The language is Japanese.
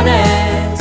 え